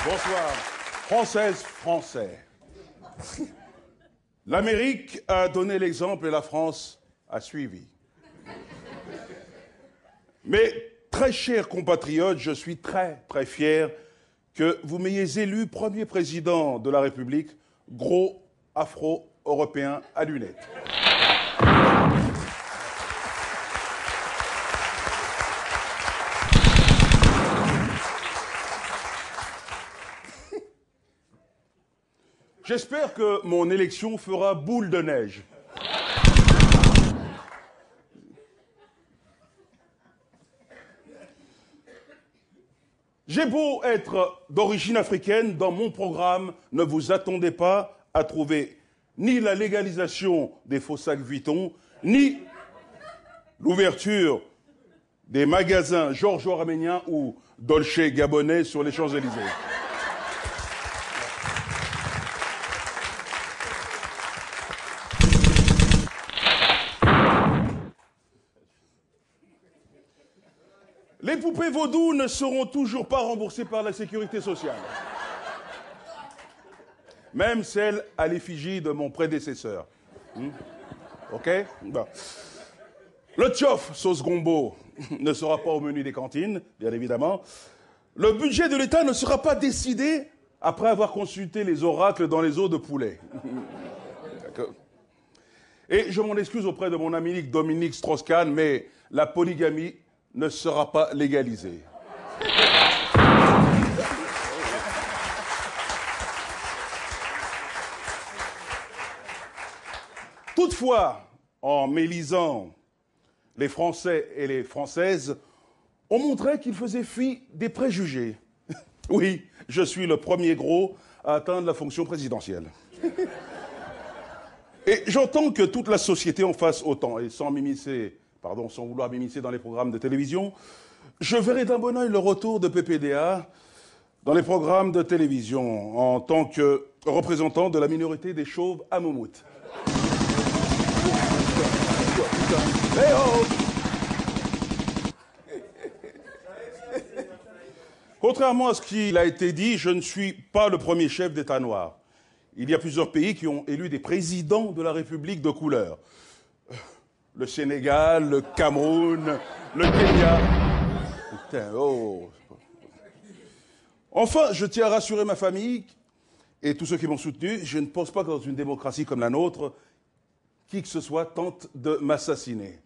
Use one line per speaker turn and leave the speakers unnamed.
Françaises, Français. L'Amérique a donné l'exemple et la France a suivi. Mais, très chers compatriotes, je suis très, très fier que vous m'ayez élu premier président de la République, gros afro-européen à lunettes. J'espère que mon élection fera boule de neige. J'ai beau être d'origine africaine, dans mon programme, ne vous attendez pas à trouver ni la légalisation des faux sacs Vuitton, ni l'ouverture des magasins Giorgio Arménien ou Dolce Gabonais sur les Champs-Élysées. Les poupées vaudou ne seront toujours pas remboursées par la sécurité sociale. Même celles à l'effigie de mon prédécesseur. Hmm? OK? Le tchoff sauce gombo ne sera pas au menu des cantines, bien évidemment. Le budget de l'État ne sera pas décidé après avoir consulté les oracles dans les eaux de poulet. Et je m'en excuse auprès de mon ami Dominique Strauss-Kahn, mais la polygamie ne sera pas légalisé. Toutefois, en mélisant les Français et les Françaises, on montrait qu'ils faisaient fi des préjugés. Oui, je suis le premier gros à atteindre la fonction présidentielle. Et j'entends que toute la société en fasse autant, et sans m'immiscer pardon, sans vouloir m'immiscer dans les programmes de télévision, je verrai d'un bon oeil le retour de PPDA dans les programmes de télévision en tant que représentant de la minorité des chauves à Moumout. Contrairement à ce qu'il a été dit, je ne suis pas le premier chef d'État noir. Il y a plusieurs pays qui ont élu des présidents de la République de couleur le Sénégal, le Cameroun, le Kenya. Putain, oh. Enfin, je tiens à rassurer ma famille et tous ceux qui m'ont soutenu, je ne pense pas que dans une démocratie comme la nôtre, qui que ce soit tente de m'assassiner.